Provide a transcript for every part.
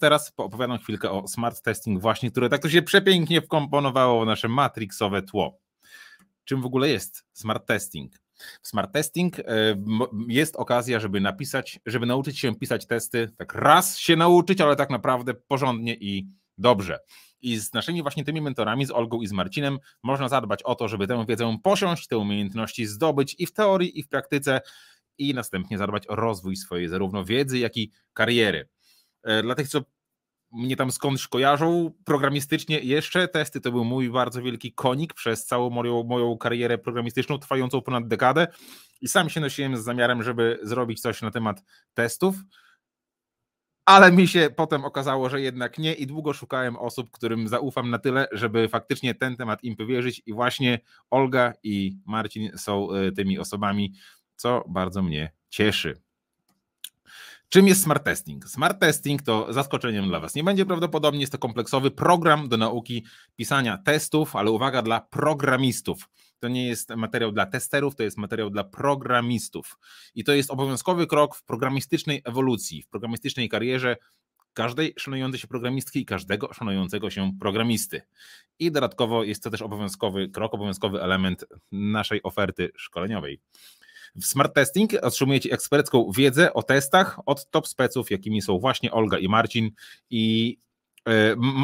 Teraz opowiadam chwilkę o smart testing właśnie, które tak to się przepięknie wkomponowało w nasze matrixowe tło. Czym w ogóle jest smart testing? W smart testing e, jest okazja, żeby napisać, żeby nauczyć się pisać testy, tak raz się nauczyć, ale tak naprawdę porządnie i dobrze. I z naszymi właśnie tymi mentorami, z Olgą i z Marcinem, można zadbać o to, żeby tę wiedzę posiąść, te umiejętności zdobyć i w teorii, i w praktyce, i następnie zadbać o rozwój swojej zarówno wiedzy, jak i kariery. E, dla tych, co mnie tam skądś kojarzą programistycznie jeszcze, testy to był mój bardzo wielki konik przez całą moją, moją karierę programistyczną, trwającą ponad dekadę. I sam się nosiłem z zamiarem, żeby zrobić coś na temat testów, ale mi się potem okazało, że jednak nie i długo szukałem osób, którym zaufam na tyle, żeby faktycznie ten temat im powierzyć. I właśnie Olga i Marcin są e, tymi osobami, co bardzo mnie cieszy. Czym jest smart testing? Smart testing to zaskoczeniem dla Was nie będzie prawdopodobnie, jest to kompleksowy program do nauki pisania testów, ale uwaga dla programistów. To nie jest materiał dla testerów, to jest materiał dla programistów. I to jest obowiązkowy krok w programistycznej ewolucji, w programistycznej karierze każdej szanującej się programistki i każdego szanującego się programisty. I dodatkowo jest to też obowiązkowy krok, obowiązkowy element naszej oferty szkoleniowej. W Smart Testing otrzymujecie ekspercką wiedzę o testach od top speców, jakimi są właśnie Olga i Marcin i y,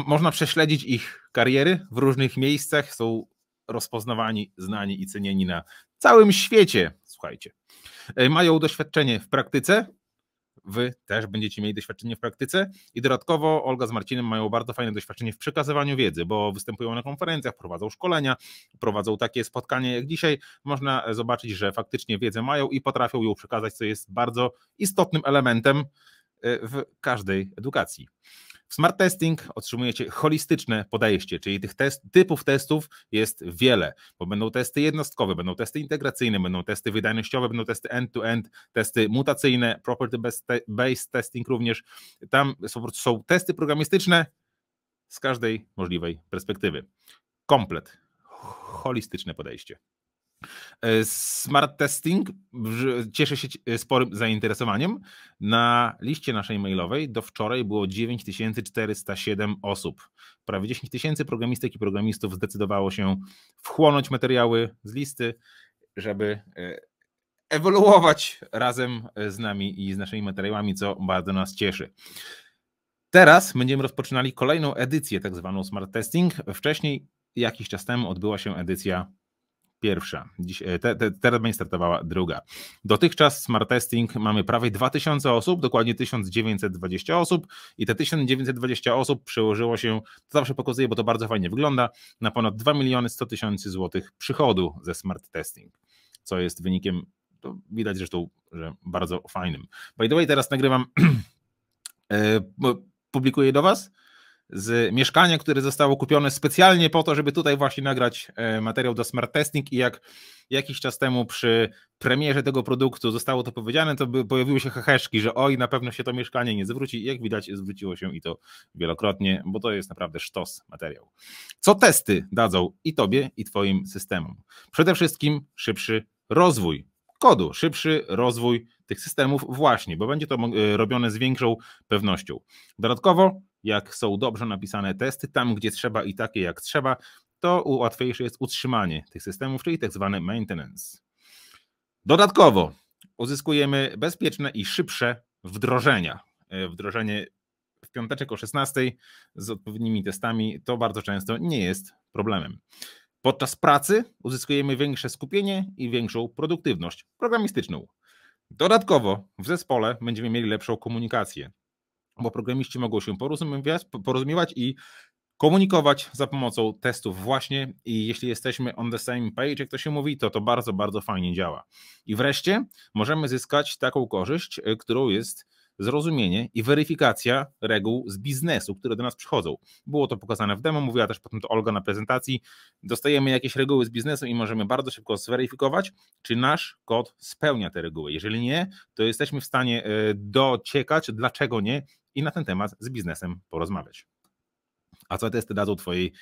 można prześledzić ich kariery w różnych miejscach, są rozpoznawani, znani i cenieni na całym świecie. Słuchajcie, e, mają doświadczenie w praktyce, wy też będziecie mieli doświadczenie w praktyce i dodatkowo Olga z Marcinem mają bardzo fajne doświadczenie w przekazywaniu wiedzy, bo występują na konferencjach, prowadzą szkolenia, prowadzą takie spotkania jak dzisiaj. Można zobaczyć, że faktycznie wiedzę mają i potrafią ją przekazać, co jest bardzo istotnym elementem e, w każdej edukacji. Smart testing otrzymujecie holistyczne podejście, czyli tych test, typów testów jest wiele, bo będą testy jednostkowe, będą testy integracyjne, będą testy wydajnościowe, będą testy end-to-end, testy mutacyjne, property-based testing również. Tam są, są testy programistyczne z każdej możliwej perspektywy. Komplet, holistyczne podejście. E, smart Testing cieszy się sporym zainteresowaniem. Na liście naszej mailowej do wczoraj było 9407 osób. Prawie 10 tysięcy programistek i programistów zdecydowało się wchłonąć materiały z listy, żeby e, ewoluować razem z nami i z naszymi materiałami, co bardzo nas cieszy. Teraz będziemy rozpoczynali kolejną edycję, tak zwaną Smart Testing. Wcześniej, jakiś czas temu, odbyła się edycja pierwsza. Dziś, e, te, te, teraz będzie startowała druga. Dotychczas smart testing mamy prawie 2000 osób, dokładnie 1920 osób i te 1920 osób przełożyło się, to zawsze pokazuje, bo to bardzo fajnie wygląda, na ponad 2 miliony 100 tysięcy złotych przychodu ze smart testing, co jest wynikiem, to widać zresztą, że bardzo fajnym. By the way, teraz nagrywam, e, publikuję do Was, z mieszkania, które zostało kupione specjalnie po to, żeby tutaj właśnie nagrać e, materiał do smart testing i jak jakiś czas temu przy premierze tego produktu zostało to powiedziane, to pojawiły się heheszki, że oj, na pewno się to mieszkanie nie zwróci. Jak widać, zwróciło się i to wielokrotnie, bo to jest naprawdę sztos materiał. Co testy dadzą i tobie, i twoim systemom? Przede wszystkim szybszy rozwój kodu, szybszy rozwój tych systemów właśnie, bo będzie to e, robione z większą pewnością. Dodatkowo jak są dobrze napisane testy, tam gdzie trzeba i takie jak trzeba, to łatwiejsze jest utrzymanie tych systemów, czyli tak maintenance. Dodatkowo uzyskujemy bezpieczne i szybsze wdrożenia. E, wdrożenie w piąteczek o 16 z odpowiednimi testami to bardzo często nie jest problemem. Podczas pracy uzyskujemy większe skupienie i większą produktywność programistyczną. Dodatkowo w zespole będziemy mieli lepszą komunikację bo programiści mogą się porozumiewać, porozumiewać i komunikować za pomocą testów właśnie i jeśli jesteśmy on the same page, jak to się mówi, to to bardzo, bardzo fajnie działa. I wreszcie możemy zyskać taką korzyść, y, którą jest zrozumienie i weryfikacja reguł z biznesu, które do nas przychodzą. Było to pokazane w demo, mówiła też potem to Olga na prezentacji. Dostajemy jakieś reguły z biznesu i możemy bardzo szybko zweryfikować, czy nasz kod spełnia te reguły. Jeżeli nie, to jesteśmy w stanie y, dociekać, dlaczego nie i na ten temat z biznesem porozmawiać. A co testy dadzą Twojej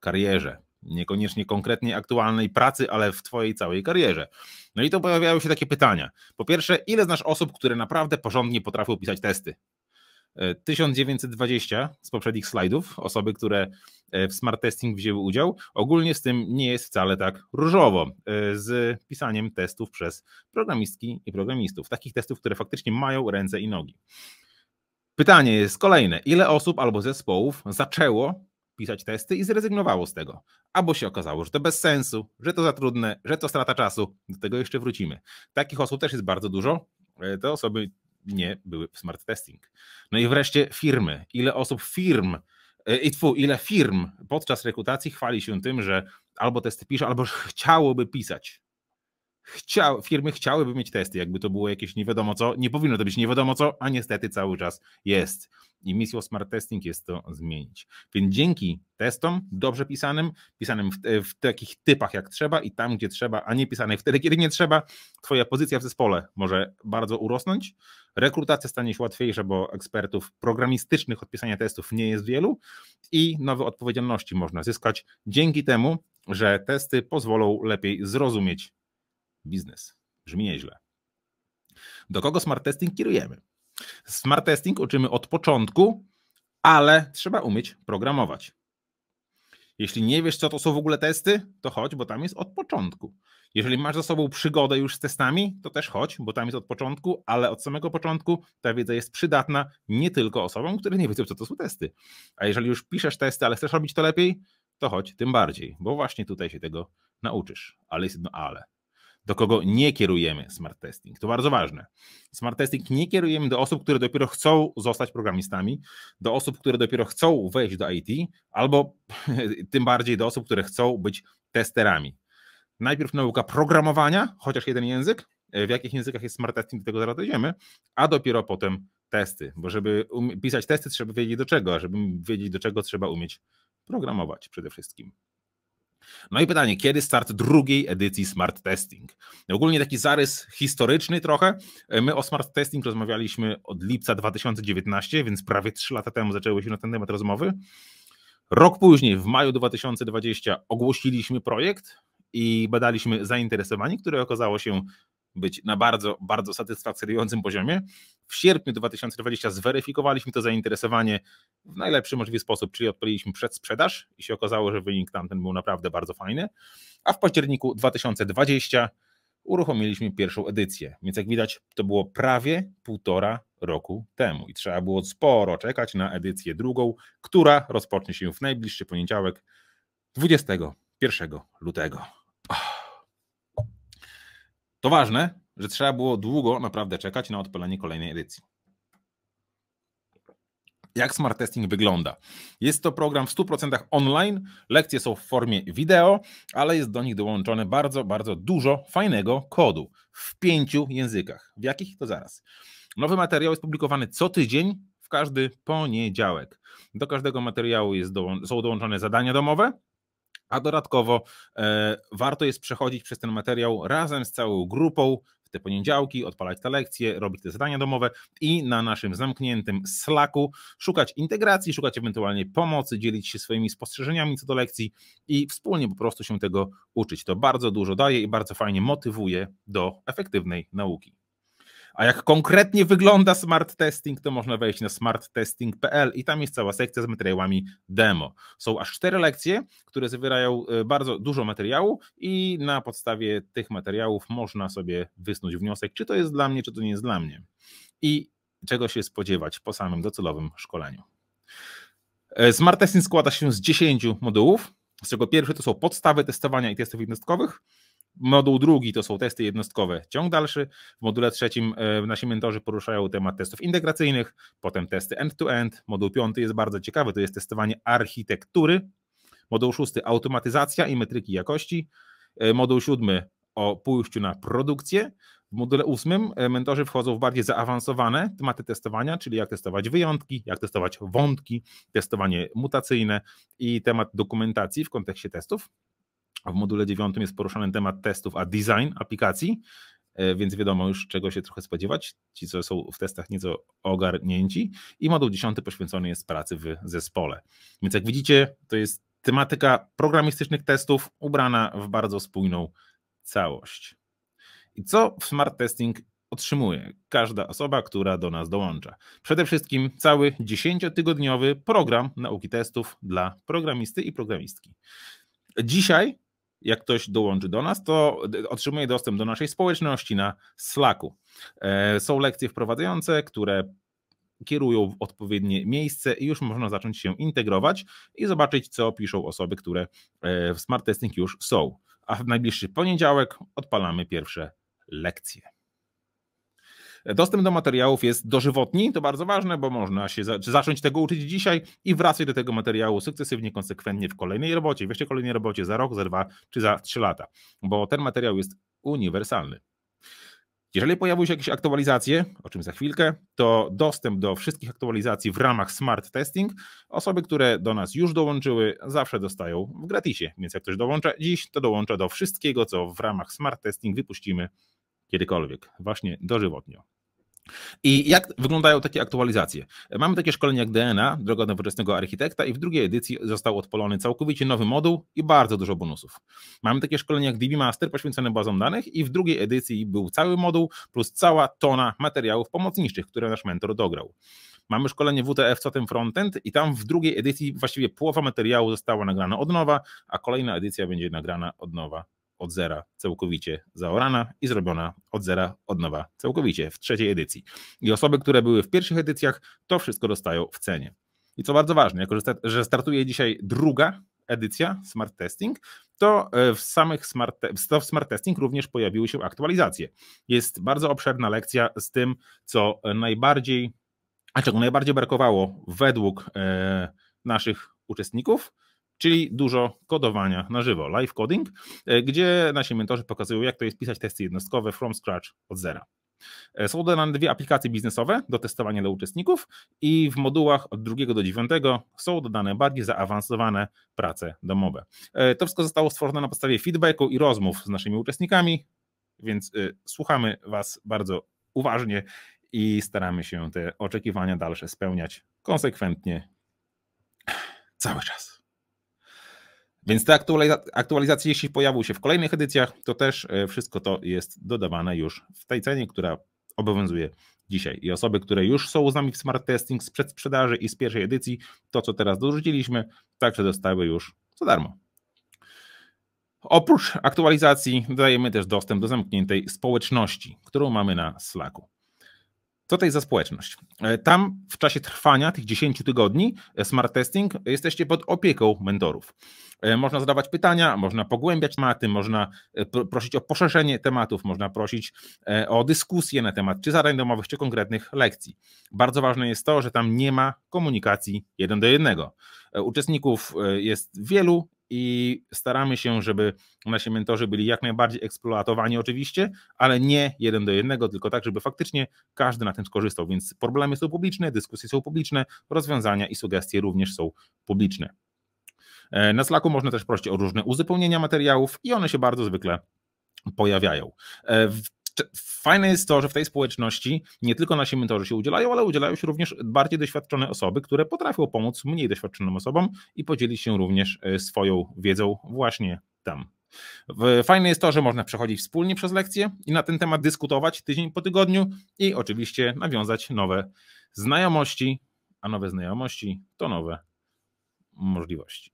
karierze? Niekoniecznie konkretnie aktualnej pracy, ale w Twojej całej karierze. No i to pojawiają się takie pytania. Po pierwsze, ile znasz osób, które naprawdę porządnie potrafią pisać testy? 1920 z poprzednich slajdów, osoby, które w smart testing wzięły udział. Ogólnie z tym nie jest wcale tak różowo, z pisaniem testów przez programistki i programistów. Takich testów, które faktycznie mają ręce i nogi. Pytanie jest kolejne: ile osób albo zespołów zaczęło pisać testy i zrezygnowało z tego? Albo się okazało, że to bez sensu, że to za trudne, że to strata czasu. Do tego jeszcze wrócimy. Takich osób też jest bardzo dużo. E, te osoby nie były w smart testing. No i wreszcie firmy. Ile osób firm e, i tfu, ile firm podczas rekrutacji chwali się tym, że albo testy pisze, albo chciałoby pisać firmy chciałyby mieć testy, jakby to było jakieś nie wiadomo co, nie powinno to być nie wiadomo co, a niestety cały czas jest. I misją Smart Testing jest to zmienić. Więc dzięki testom dobrze pisanym, pisanym w, w, takich typach jak trzeba i tam, gdzie trzeba, a nie pisanych wtedy, kiedy nie trzeba, Twoja pozycja w zespole może bardzo urosnąć. Rekrutacja stanie się łatwiejsza, bo ekspertów programistycznych od pisania testów nie jest wielu i nowe odpowiedzialności można zyskać dzięki temu, że testy pozwolą lepiej zrozumieć biznes. Brzmi nieźle. Do kogo smart testing kierujemy? Smart testing uczymy od początku, ale trzeba umieć programować. Jeśli nie wiesz, co to są w ogóle testy, to chodź, bo tam jest od początku. Jeżeli masz za sobą przygodę już z testami, to też chodź, bo tam jest od początku, ale od samego początku ta wiedza jest przydatna nie tylko osobom, które nie wiedzą, co to są testy. A jeżeli już piszesz testy, ale chcesz robić to lepiej, to chodź tym bardziej, bo właśnie tutaj się tego nauczysz. Ale jest jedno ale do kogo nie kierujemy smart testing. To bardzo ważne. Smart testing nie kierujemy do osób, które dopiero chcą zostać programistami, do osób, które dopiero chcą wejść do IT, albo tym bardziej do osób, które chcą być testerami. Najpierw nauka programowania, chociaż jeden język, w jakich językach jest smart testing, do tego zaraz dojdziemy, a dopiero potem testy, bo żeby pisać testy trzeba wiedzieć do czego, a żeby wiedzieć do czego trzeba umieć programować przede wszystkim. No i pytanie, kiedy start drugiej edycji Smart Testing? Ogólnie taki zarys historyczny trochę. My o Smart Testing rozmawialiśmy od lipca 2019, więc prawie 3 lata temu zaczęły się na ten temat rozmowy. Rok później, w maju 2020, ogłosiliśmy projekt i badaliśmy zainteresowanie, które okazało się być na bardzo, bardzo satysfakcjonującym poziomie. W sierpniu 2020 zweryfikowaliśmy to zainteresowanie w najlepszy możliwy sposób, czyli odpaliliśmy przedsprzedaż i się okazało, że wynik tamten był naprawdę bardzo fajny. A w październiku 2020 uruchomiliśmy pierwszą edycję. Więc jak widać, to było prawie półtora roku temu i trzeba było sporo czekać na edycję drugą, która rozpocznie się w najbliższy poniedziałek 21 lutego. To ważne, że trzeba było długo naprawdę czekać na odpalenie kolejnej edycji. Jak smart testing wygląda? Jest to program w 100% online, lekcje są w formie wideo, ale jest do nich dołączone bardzo, bardzo dużo fajnego kodu w pięciu językach. W jakich? To zaraz. Nowy materiał jest publikowany co tydzień, w każdy poniedziałek. Do każdego materiału jest są dołączone zadania domowe, a dodatkowo e, warto jest przechodzić przez ten materiał razem z całą grupą w te poniedziałki, odpalać te lekcje, robić te zadania domowe i na naszym zamkniętym Slacku szukać integracji, szukać ewentualnie pomocy, dzielić się swoimi spostrzeżeniami co do lekcji i wspólnie po prostu się tego uczyć. To bardzo dużo daje i bardzo fajnie motywuje do efektywnej nauki. A jak konkretnie wygląda smart testing, to można wejść na smarttesting.pl i tam jest cała sekcja z materiałami demo. Są aż cztery lekcje, które zawierają e, bardzo dużo materiału i na podstawie tych materiałów można sobie wysnuć wniosek, czy to jest dla mnie, czy to nie jest dla mnie. I czego się spodziewać po samym docelowym szkoleniu. E, smart testing składa się z 10 modułów, z czego pierwszy to są podstawy testowania i testów jednostkowych, Moduł drugi to są testy jednostkowe, ciąg dalszy. W module trzecim e, nasi mentorzy poruszają temat testów integracyjnych, potem testy end-to-end. Moduł piąty jest bardzo ciekawy, to jest testowanie architektury. Moduł szósty automatyzacja i metryki jakości. E, moduł siódmy o pójściu na produkcję. W module ósmym e, mentorzy wchodzą w bardziej zaawansowane tematy testowania, czyli jak testować wyjątki, jak testować wątki, testowanie mutacyjne i temat dokumentacji w kontekście testów. W module dziewiątym jest poruszany temat testów, a design aplikacji, e, więc wiadomo już czego się trochę spodziewać, ci co są w testach nieco ogarnięci i moduł dziesiąty poświęcony jest pracy w zespole. Więc jak widzicie, to jest tematyka programistycznych testów ubrana w bardzo spójną całość. I co w smart testing otrzymuje każda osoba, która do nas dołącza. Przede wszystkim cały 10-tygodniowy program nauki testów dla programisty i programistki. Dzisiaj, jak ktoś dołączy do nas, to otrzymuje dostęp do naszej społeczności na Slacku. E, są lekcje wprowadzające, które kierują w odpowiednie miejsce i już można zacząć się integrować i zobaczyć, co piszą osoby, które e, w Smart Testing już są. A w najbliższy poniedziałek odpalamy pierwsze lekcje. Dostęp do materiałów jest dożywotni, to bardzo ważne, bo można się zacząć tego uczyć dzisiaj i wracać do tego materiału sukcesywnie, konsekwentnie w kolejnej robocie, w kolejnej robocie za rok, za dwa czy za trzy lata, bo ten materiał jest uniwersalny. Jeżeli pojawią się jakieś aktualizacje, o czym za chwilkę, to dostęp do wszystkich aktualizacji w ramach Smart Testing osoby, które do nas już dołączyły, zawsze dostają w gratisie. Więc jak ktoś dołącza dziś, to dołącza do wszystkiego, co w ramach Smart Testing wypuścimy kiedykolwiek, właśnie dożywotnio. I jak wyglądają takie aktualizacje? Mamy takie szkolenie jak DNA, Droga Nowoczesnego Architekta i w drugiej edycji został odpalony całkowicie nowy moduł i bardzo dużo bonusów. Mamy takie szkolenie jak DB Master poświęcone bazom danych i w drugiej edycji był cały moduł plus cała tona materiałów pomocniczych, które nasz mentor dograł. Mamy szkolenie WTF co ten frontend i tam w drugiej edycji właściwie połowa materiału została nagrana od nowa, a kolejna edycja będzie nagrana od nowa od zera całkowicie zaorana i zrobiona od zera od nowa całkowicie w trzeciej edycji. I osoby, które były w pierwszych edycjach, to wszystko dostają w cenie. I co bardzo ważne, jako że startuje dzisiaj druga edycja Smart Testing, to e, w samych smart, w smart Testing również pojawiły się aktualizacje. Jest bardzo obszerna lekcja z tym, co najbardziej, a czego najbardziej brakowało według e, naszych uczestników, czyli dużo kodowania na żywo, live coding, e, gdzie nasi mentorzy pokazują, jak to jest pisać testy jednostkowe from scratch od zera. E, są dodane dwie aplikacje biznesowe do testowania dla uczestników i w modułach od drugiego do dziewiątego są dodane bardziej zaawansowane prace domowe. E, to wszystko zostało stworzone na podstawie feedbacku i rozmów z naszymi uczestnikami, więc słuchamy Was bardzo uważnie i staramy się te oczekiwania dalsze spełniać konsekwentnie cały czas. Więc te aktualizacje, jeśli pojawią się w kolejnych edycjach, to też e, wszystko to jest dodawane już w tej cenie, która obowiązuje dzisiaj. I osoby, które już są z nami w Smart Testing z przedsprzedaży i z pierwszej edycji, to co teraz dorzuciliśmy, także dostały już za darmo. Oprócz aktualizacji dajemy też dostęp do zamkniętej społeczności, którą mamy na Slacku. Co to jest za społeczność? E, tam w czasie trwania tych 10 tygodni e, smart testing jesteście pod opieką mentorów. E, można zadawać pytania, można pogłębiać tematy, można prosić o poszerzenie tematów, można prosić o dyskusję na temat czy zadań domowych, czy konkretnych lekcji. Bardzo ważne jest to, że tam nie ma komunikacji jeden do jednego. Uczestników jest wielu i staramy się, żeby nasi mentorzy byli jak najbardziej eksploatowani oczywiście, ale nie jeden do jednego, tylko tak, żeby faktycznie każdy na tym skorzystał, więc problemy są publiczne, dyskusje są publiczne, rozwiązania i sugestie również są publiczne. E, na Slacku można też prosić o różne uzupełnienia materiałów i one się bardzo zwykle pojawiają. E, Fajne jest to, że w tej społeczności nie tylko nasi mentorzy się udzielają, ale udzielają się również bardziej doświadczone osoby, które potrafią pomóc mniej doświadczonym osobom i podzielić się również e, swoją wiedzą właśnie tam. Fajne jest to, że można przechodzić wspólnie przez lekcje i na ten temat dyskutować tydzień po tygodniu i oczywiście nawiązać nowe znajomości, a nowe znajomości to nowe możliwości.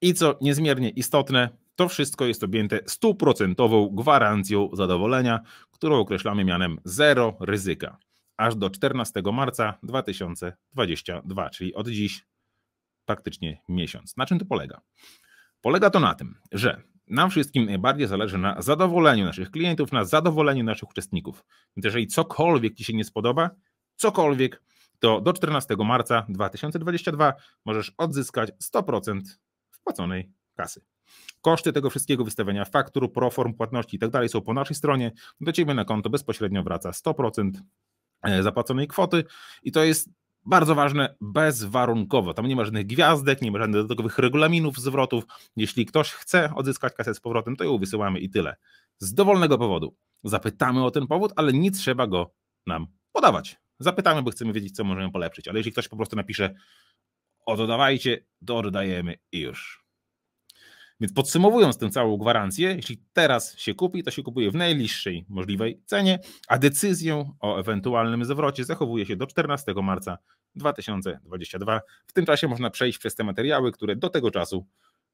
I co niezmiernie istotne, to wszystko jest objęte stuprocentową gwarancją zadowolenia, którą określamy mianem zero ryzyka, aż do 14 marca 2022, czyli od dziś praktycznie miesiąc. Na czym to polega? Polega to na tym, że nam wszystkim najbardziej zależy na zadowoleniu naszych klientów, na zadowoleniu naszych uczestników. Więc jeżeli cokolwiek Ci się nie spodoba, cokolwiek, to do 14 marca 2022 możesz odzyskać 100% wpłaconej kasy. Koszty tego wszystkiego, wystawiania faktur, proform płatności i tak dalej są po naszej stronie. Do Ciebie na konto bezpośrednio wraca 100% e, zapłaconej kwoty i to jest bardzo ważne, bezwarunkowo. Tam nie ma żadnych gwiazdek, nie ma żadnych dodatkowych regulaminów zwrotów. Jeśli ktoś chce odzyskać kasę z powrotem, to ją wysyłamy i tyle. Z dowolnego powodu. Zapytamy o ten powód, ale nie trzeba go nam podawać. Zapytamy, bo chcemy wiedzieć, co możemy polepszyć. Ale jeśli ktoś po prostu napisze, o to oddajemy i już. Więc podsumowując tę całą gwarancję, jeśli teraz się kupi, to się kupuje w najniższej możliwej cenie, a decyzję o ewentualnym zwrocie zachowuje się do 14 marca 2022. W tym czasie można przejść przez te materiały, które do tego czasu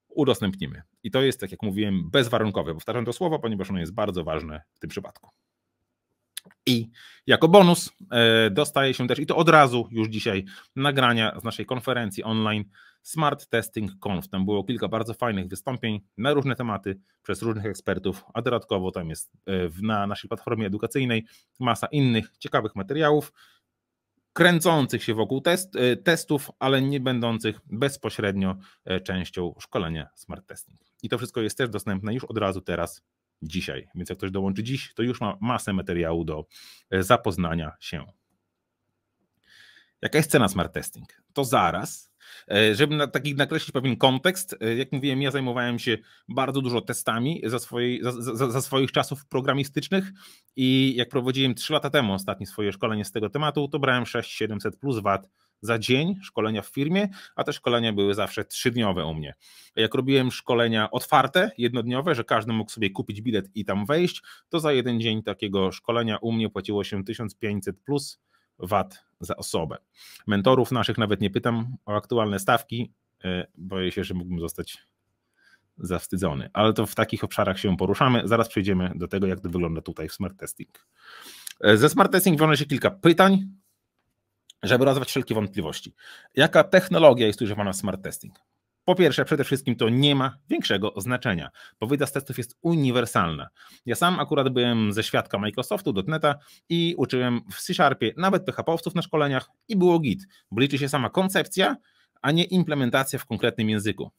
udostępnimy. I to jest, tak jak mówiłem, bezwarunkowe. Powtarzam to słowo, ponieważ ono jest bardzo ważne w tym przypadku. I jako bonus e, dostaje się też, i to od razu już dzisiaj, nagrania z naszej konferencji online Smart Testing Conf. Tam było kilka bardzo fajnych wystąpień na różne tematy przez różnych ekspertów, a dodatkowo tam jest e, na naszej platformie edukacyjnej masa innych ciekawych materiałów kręcących się wokół test, e, testów, ale nie będących bezpośrednio częścią szkolenia Smart Testing. I to wszystko jest też dostępne już od razu teraz dzisiaj. Więc jak ktoś dołączy dziś, to już ma masę materiału do e, zapoznania się. Jaka jest cena smart testing? To zaraz. E, żeby na, taki nakreślić pewien kontekst, e, jak mówiłem, ja zajmowałem się bardzo dużo testami za, swojej, za, za, za, swoich czasów programistycznych i jak prowadziłem 3 lata temu ostatnie swoje szkolenie z tego tematu, to brałem 6700 plus VAT za dzień szkolenia w firmie, a te szkolenia były zawsze trzydniowe u mnie. Jak robiłem szkolenia otwarte, jednodniowe, że każdy mógł sobie kupić bilet i tam wejść, to za jeden dzień takiego szkolenia u mnie płaciło się 1500 plus VAT za osobę. Mentorów naszych nawet nie pytam o aktualne stawki, e, boję się, że mógłbym zostać zawstydzony, ale to w takich obszarach się poruszamy. Zaraz przejdziemy do tego, jak to wygląda tutaj w smart testing. E, ze smart testing wiąże się kilka pytań, żeby rozwać wszelkie wątpliwości. Jaka technologia jest używana w smart testing? Po pierwsze, przede wszystkim to nie ma większego znaczenia, bo wyda z testów jest uniwersalna. Ja sam akurat byłem ze świadka Microsoftu, .NETA i uczyłem w C-Sharpie nawet PHP-owców na szkoleniach i było git, bo liczy się sama koncepcja, a nie implementacja w konkretnym języku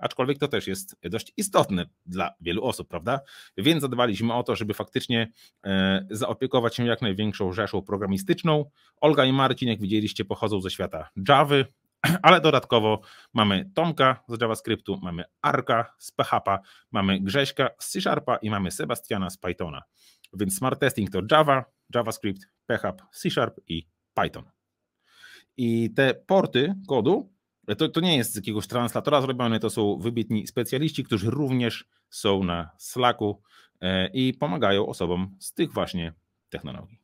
aczkolwiek to też jest dość istotne dla wielu osób, prawda? Więc zadbaliśmy o to, żeby faktycznie e, zaopiekować się jak największą rzeszą programistyczną. Olga i Marcin, jak widzieliście, pochodzą ze świata Java, ale dodatkowo mamy Tomka z JavaScriptu, mamy Arka z PHP, mamy Grześka z C Sharpa i mamy Sebastiana z Pythona. Więc smart testing to Java, JavaScript, PHP, C Sharp i Python. I te porty kodu to, to nie jest z jakiegoś translatora zrobione, to są wybitni specjaliści, którzy również są na Slacku e, i pomagają osobom z tych właśnie technologii.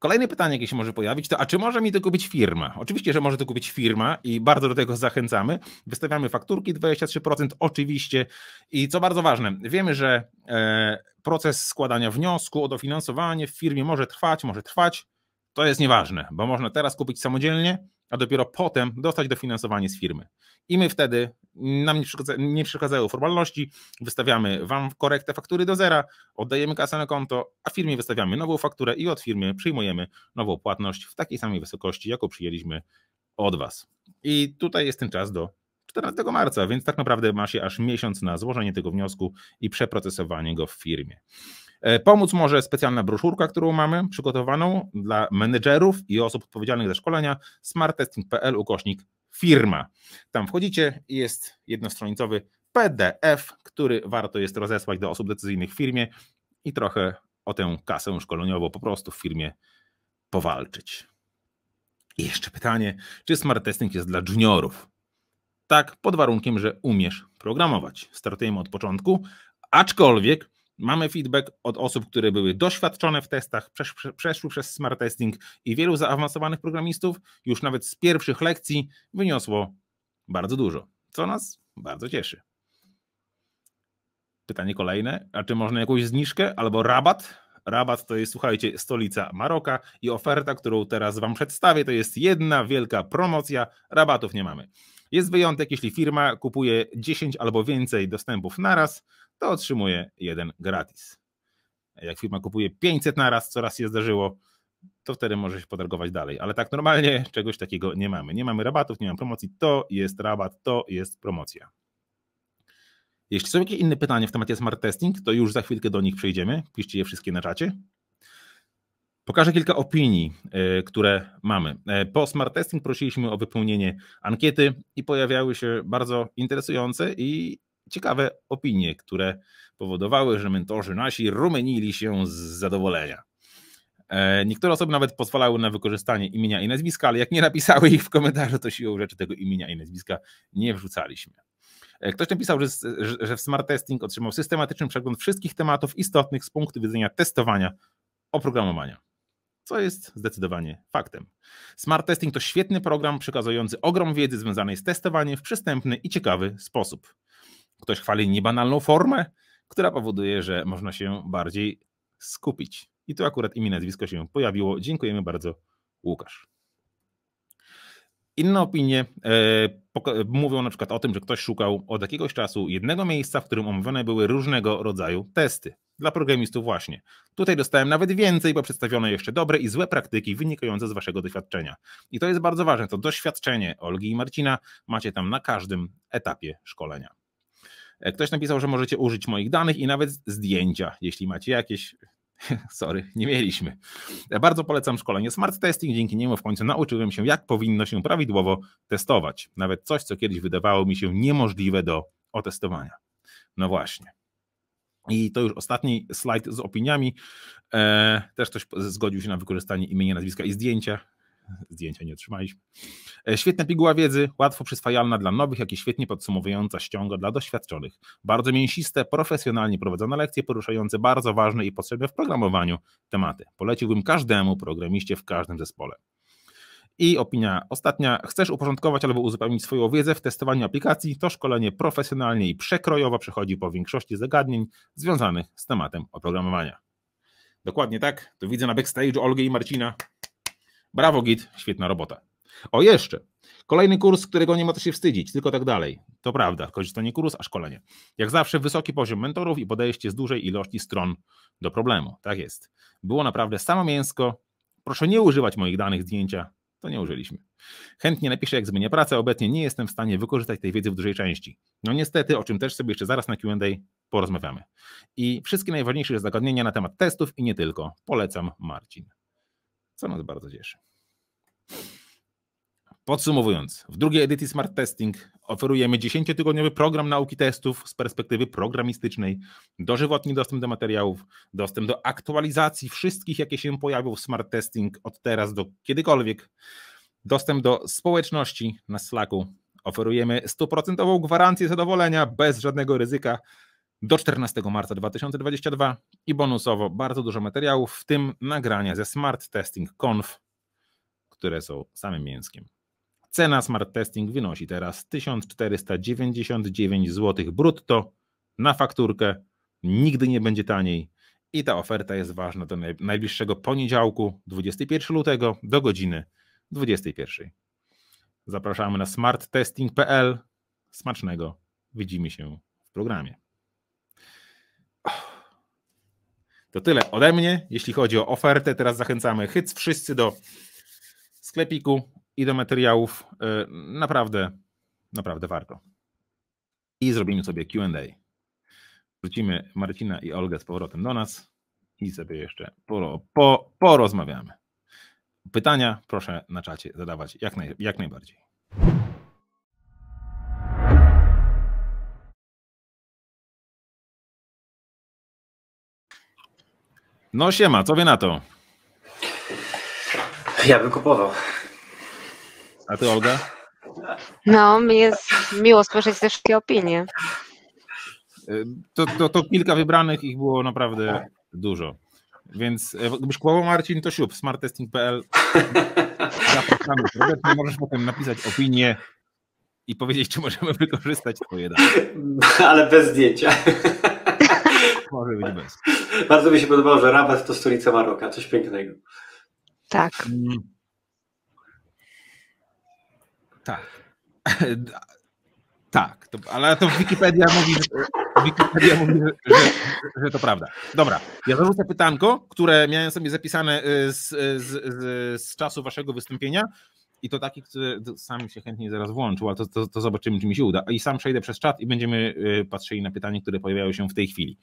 Kolejne pytanie, jakie się może pojawić, to a czy może mi to kupić firma? Oczywiście, że może to kupić firma i bardzo do tego zachęcamy. Wystawiamy fakturki 23%, oczywiście. I co bardzo ważne, wiemy, że e, proces składania wniosku o dofinansowanie w firmie może trwać, może trwać to jest nieważne, bo można teraz kupić samodzielnie, a dopiero potem dostać dofinansowanie z firmy. I my wtedy, nam nie, przeszkadzają formalności, wystawiamy Wam korektę faktury do zera, oddajemy kasę na konto, a firmie wystawiamy nową fakturę i od firmy przyjmujemy nową płatność w takiej samej wysokości, jaką przyjęliśmy od Was. I tutaj jest ten czas do 14 marca, więc tak naprawdę ma się aż miesiąc na złożenie tego wniosku i przeprocesowanie go w firmie. E, pomóc może specjalna broszurka, którą mamy przygotowaną dla menedżerów i osób odpowiedzialnych za szkolenia smarttesting.pl ukośnik firma. Tam wchodzicie i jest jednostronicowy PDF, który warto jest rozesłać do osób decyzyjnych w firmie i trochę o tę kasę szkoleniową po prostu w firmie powalczyć. I jeszcze pytanie, czy smart testing jest dla juniorów? Tak, pod warunkiem, że umiesz programować. Startujemy od początku, aczkolwiek Mamy feedback od osób, które były doświadczone w testach, przeszły przez smart testing i wielu zaawansowanych programistów już nawet z pierwszych lekcji wyniosło bardzo dużo, co nas bardzo cieszy. Pytanie kolejne, a czy można jakąś zniżkę albo rabat? Rabat to jest, słuchajcie, stolica Maroka i oferta, którą teraz Wam przedstawię, to jest jedna wielka promocja, rabatów nie mamy. Jest wyjątek, jeśli firma kupuje 10 albo więcej dostępów naraz, to otrzymuje jeden gratis. Jak firma kupuje 500 na raz, co raz się zdarzyło, to wtedy może się podargować dalej. Ale tak normalnie czegoś takiego nie mamy. Nie mamy rabatów, nie mamy promocji. To jest rabat, to jest promocja. Jeśli są jakieś inne pytania w temacie smart testing, to już za chwilkę do nich przejdziemy. Piszcie je wszystkie na czacie. Pokażę kilka opinii, e, które mamy. E, po smart testing prosiliśmy o wypełnienie ankiety i pojawiały się bardzo interesujące i ciekawe opinie, które powodowały, że mentorzy nasi rumenili się z zadowolenia. E, niektóre osoby nawet pozwalały na wykorzystanie imienia i nazwiska, ale jak nie napisały ich w komentarzu, to siłą rzeczy tego imienia i nazwiska nie wrzucaliśmy. E, ktoś napisał, że, że w Smart Testing otrzymał systematyczny przegląd wszystkich tematów istotnych z punktu widzenia testowania oprogramowania. Co jest zdecydowanie faktem. Smart Testing to świetny program przekazujący ogrom wiedzy związanej z testowaniem w przystępny i ciekawy sposób. Ktoś chwali niebanalną formę, która powoduje, że można się bardziej skupić. I tu akurat imię, nazwisko się pojawiło. Dziękujemy bardzo, Łukasz. Inne opinie e, mówią na przykład o tym, że ktoś szukał od jakiegoś czasu jednego miejsca, w którym omówione były różnego rodzaju testy. Dla programistów właśnie. Tutaj dostałem nawet więcej, bo przedstawiono jeszcze dobre i złe praktyki wynikające z waszego doświadczenia. I to jest bardzo ważne. To doświadczenie Olgi i Marcina macie tam na każdym etapie szkolenia. E, ktoś napisał, że możecie użyć moich danych i nawet zdjęcia, jeśli macie jakieś. Sorry, nie mieliśmy. Bardzo polecam szkolenie Smart Testing. Dzięki niemu w końcu nauczyłem się, jak powinno się prawidłowo testować. Nawet coś, co kiedyś wydawało mi się niemożliwe do otestowania. No właśnie. I to już ostatni slajd z opiniami. Eee, też ktoś zgodził się na wykorzystanie imienia, nazwiska i zdjęcia zdjęcia nie otrzymaliśmy. E, świetna piguła wiedzy, łatwo przyswajalna dla nowych, jak i świetnie podsumowująca ściąga dla doświadczonych. Bardzo mięsiste, profesjonalnie prowadzone lekcje poruszające bardzo ważne i potrzebne w programowaniu tematy. Poleciłbym każdemu programiście w każdym zespole. I opinia ostatnia. Chcesz uporządkować albo uzupełnić swoją wiedzę w testowaniu aplikacji? To szkolenie profesjonalnie i przekrojowo przechodzi po większości zagadnień związanych z tematem oprogramowania. Dokładnie tak. To widzę na backstage Olgę i Marcina. Brawo, Git, świetna robota. O, jeszcze. Kolejny kurs, którego nie ma co się wstydzić, tylko tak dalej. To prawda, choć to nie kurs, a szkolenie. Jak zawsze wysoki poziom mentorów i podejście z dużej ilości stron do problemu. Tak jest. Było naprawdę samo mięsko. Proszę nie używać moich danych zdjęcia. To nie użyliśmy. Chętnie napiszę, jak zmienię pracę. Obecnie nie jestem w stanie wykorzystać tej wiedzy w dużej części. No niestety, o czym też sobie jeszcze zaraz na Q&A porozmawiamy. I wszystkie najważniejsze zagadnienia na temat testów i nie tylko. Polecam Marcin co nas bardzo cieszy. Podsumowując, w drugiej edycji Smart Testing oferujemy 10-tygodniowy program nauki testów z perspektywy programistycznej, dożywotni dostęp do materiałów, dostęp do aktualizacji wszystkich, jakie się pojawią w Smart Testing od teraz do kiedykolwiek, dostęp do społeczności na Slacku. Oferujemy stuprocentową gwarancję zadowolenia bez żadnego ryzyka do 14 marca 2022 i bonusowo bardzo dużo materiałów, w tym nagrania ze Smart Testing Conf, które są samym mięskiem. Cena Smart Testing wynosi teraz 1499 zł brutto na fakturkę. Nigdy nie będzie taniej. I ta oferta jest ważna do najbliższego poniedziałku, 21 lutego, do godziny 21. Zapraszamy na smarttesting.pl. Smacznego. Widzimy się w programie. To tyle ode mnie, jeśli chodzi o ofertę. Teraz zachęcamy hyc wszyscy do sklepiku i do materiałów. E, naprawdę, naprawdę warto. I zrobimy sobie QA. Wrócimy Marcina i Olgę z powrotem do nas i sobie jeszcze po, po, porozmawiamy. Pytania proszę na czacie zadawać jak, naj, jak najbardziej. No siema, co wie na to? Ja bym kupował. A ty Olga? No, mi jest miło słyszeć też takie opinie. Y, to, to, to kilka wybranych, ich było naprawdę dużo. Więc e, gdybyś kupował Marcin, to ślub, smarttesting.pl zapraszamy. Robert, możesz potem napisać opinię i powiedzieć, czy możemy wykorzystać twoje dane. Ale bez zdjęcia. Może być bez. Bardzo mi się podobało, że Rabat to stolica Maroka. Coś pięknego. Tak. Mm. Tak. tak, to, ale to Wikipedia mówi, Wikipedia mówi że, że, że, to prawda. Dobra, ja zarzucę pytanko, które miałem sobie zapisane y, z, z, z, z czasu waszego wystąpienia i to taki, który sam się chętnie zaraz włączył, ale to, to, to, zobaczymy, czy mi się uda. I sam przejdę przez czat i będziemy y, patrzyli na pytania, które pojawiają się w tej chwili.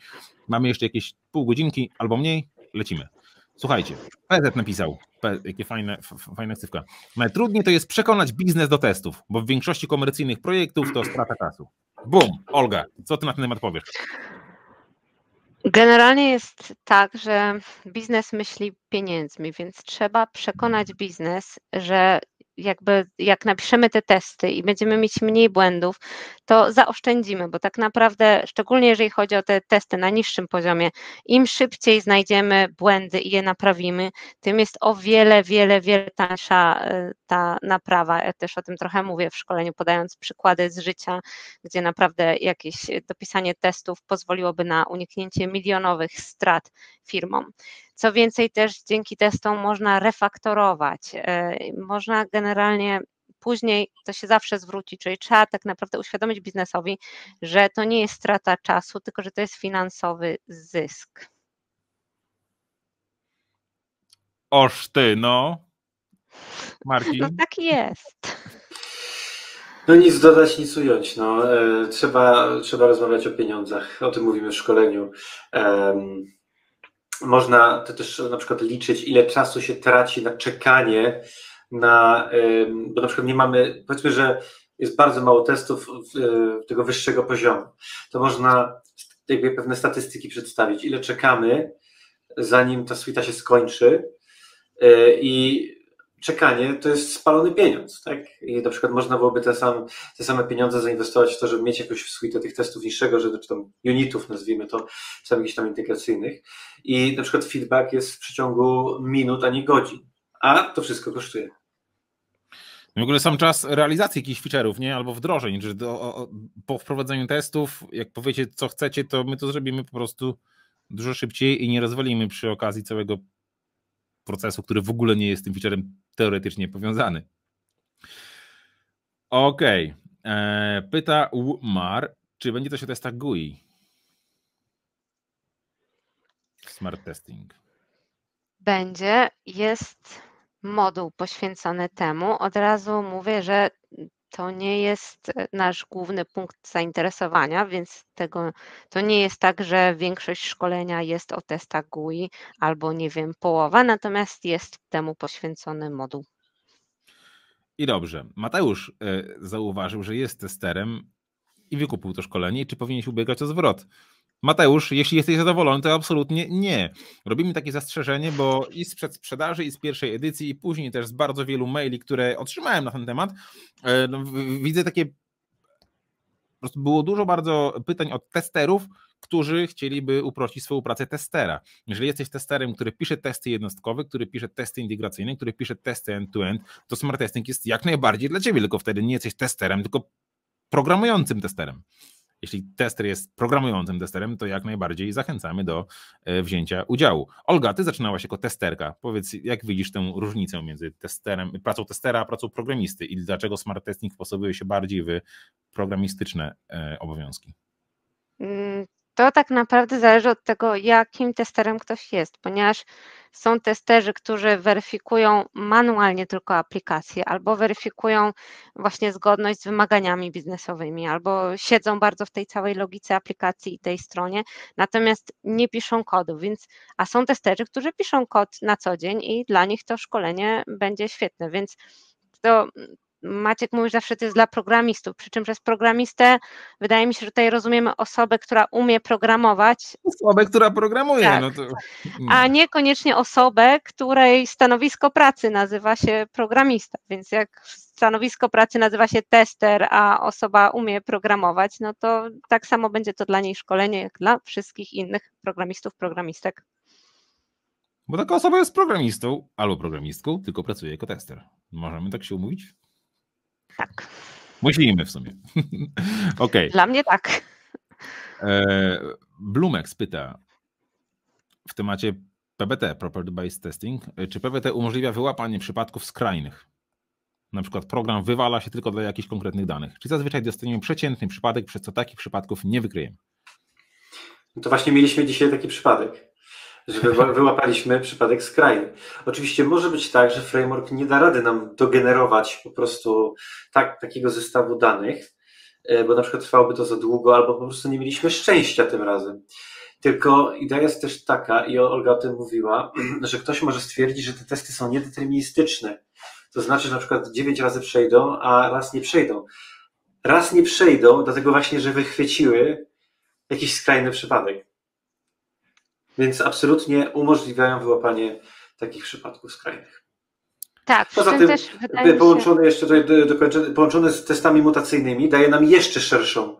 Mamy jeszcze jakieś pół godzinki albo mniej, lecimy. Słuchajcie, PZ napisał, jakie fajne, fajna ksywka. Najtrudniej to jest przekonać biznes do testów, bo w większości komercyjnych projektów to strata czasu. Bum, Olga, co ty na ten temat powiesz? Generalnie jest tak, że biznes myśli pieniędzmi, więc trzeba przekonać biznes, że jakby jak napiszemy te testy i będziemy mieć mniej błędów, to zaoszczędzimy, bo tak naprawdę, szczególnie jeżeli chodzi o te testy na niższym poziomie, im szybciej znajdziemy błędy i je naprawimy, tym jest o wiele, wiele, wiele tańsza e, ta naprawa. Ja też o tym trochę mówię w szkoleniu, podając przykłady z życia, gdzie naprawdę jakieś dopisanie testów pozwoliłoby na uniknięcie milionowych strat firmom. Co więcej, też dzięki testom można refaktorować, e, można generalnie później to się zawsze zwróci, czyli trzeba tak naprawdę uświadomić biznesowi, że to nie jest strata czasu, tylko że to jest finansowy zysk. Oż ty, no. Marcin? No tak jest. No nic dodać, nic ująć. No, e, trzeba, trzeba rozmawiać o pieniądzach. O tym mówimy w szkoleniu. Można to też na przykład liczyć, ile czasu się traci na czekanie na, bo na przykład nie mamy, powiedzmy, że jest bardzo mało testów tego wyższego poziomu, to można jakby pewne statystyki przedstawić, ile czekamy, zanim ta suita się skończy e, i czekanie to jest spalony pieniądz, tak? I na przykład można byłoby te, sam, te same pieniądze zainwestować w to, żeby mieć jakąś suite tych testów niższego, że, czy tam unitów nazwijmy to, czy tam jakichś tam integracyjnych i na przykład feedback jest w przeciągu minut, a nie godzin, a to wszystko kosztuje. W ogóle sam czas realizacji jakichś feature'ów, nie? Albo wdrożeń, że do, o, po wprowadzeniu testów, jak powiecie, co chcecie, to my to zrobimy po prostu dużo szybciej i nie rozwalimy przy okazji całego procesu, który w ogóle nie jest z tym featurem teoretycznie powiązany. Okej. Okay. E, pyta Umar, czy będzie to się testach GUI? Smart testing. Będzie. Jest moduł poświęcony temu. Od razu mówię, że to nie jest e, nasz główny punkt zainteresowania, więc tego, to nie jest tak, że większość szkolenia jest o testach GUI albo nie wiem, połowa, natomiast jest temu poświęcony moduł. I dobrze. Mateusz e, zauważył, że jest testerem i wykupił to szkolenie. Czy powinieneś ubiegać o zwrot? Mateusz, jeśli jesteś zadowolony, to absolutnie nie. Robimy takie zastrzeżenie, bo i z przedsprzedaży, i z pierwszej edycji, i później też z bardzo wielu maili, które otrzymałem na ten temat, e, no, widzę takie. Po prostu było dużo bardzo pytań od testerów, którzy chcieliby uprościć swoją pracę testera. Jeżeli jesteś testerem, który pisze testy jednostkowe, który pisze testy integracyjne, który pisze testy end-to-end, to smart testing jest jak najbardziej dla ciebie, tylko wtedy nie jesteś testerem, tylko programującym testerem jeśli tester jest programującym testerem, to jak najbardziej zachęcamy do e, wzięcia udziału. Olga, ty zaczynałaś jako testerka. Powiedz, jak widzisz tę różnicę między testerem, pracą testera a pracą programisty i dlaczego smart testing wpasowuje się bardziej w programistyczne e, obowiązki? To tak naprawdę zależy od tego, jakim testerem ktoś jest, ponieważ są testerzy, którzy weryfikują manualnie tylko aplikacje, albo weryfikują właśnie zgodność z wymaganiami biznesowymi, albo siedzą bardzo w tej całej logice aplikacji i tej stronie, natomiast nie piszą kodu, więc a są testerzy, którzy piszą kod na co dzień i dla nich to szkolenie będzie świetne, więc to Maciek mówi, że zawsze to jest dla programistów, przy czym przez programistę wydaje mi się, że tutaj rozumiemy osobę, która umie programować. Osobę, która programuje. Tak. No to... A niekoniecznie osobę, której stanowisko pracy nazywa się programista. Więc jak stanowisko pracy nazywa się tester, a osoba umie programować, no to tak samo będzie to dla niej szkolenie, jak dla wszystkich innych programistów, programistek. Bo taka osoba jest programistą albo programistką, tylko pracuje jako tester. Możemy tak się umówić? Tak. Musimy w sumie. okay. Dla mnie tak. E, Blumex pyta w temacie PBT, Property Based Testing, czy PBT umożliwia wyłapanie przypadków skrajnych? Na przykład program wywala się tylko dla jakichś konkretnych danych. Czy zazwyczaj dostaniemy przeciętny przypadek, przez co takich przypadków nie wykryjemy? No to właśnie mieliśmy dzisiaj taki przypadek że wyłapaliśmy przypadek skrajny. Oczywiście może być tak, że framework nie da rady nam dogenerować po prostu tak, takiego zestawu danych, e, bo na przykład trwałoby to za długo, albo po prostu nie mieliśmy szczęścia tym razem. Tylko idea jest też taka, i Olga o tym mówiła, że ktoś może stwierdzić, że te testy są niedeterministyczne. To znaczy, że na przykład 9 razy przejdą, a raz nie przejdą. Raz nie przejdą, dlatego właśnie, że wychwyciły jakiś skrajny przypadek. Więc absolutnie umożliwiają wyłapanie takich przypadków skrajnych. Tak, Poza tym też połączony się... jeszcze dokończony, połączony z testami mutacyjnymi daje nam jeszcze szerszą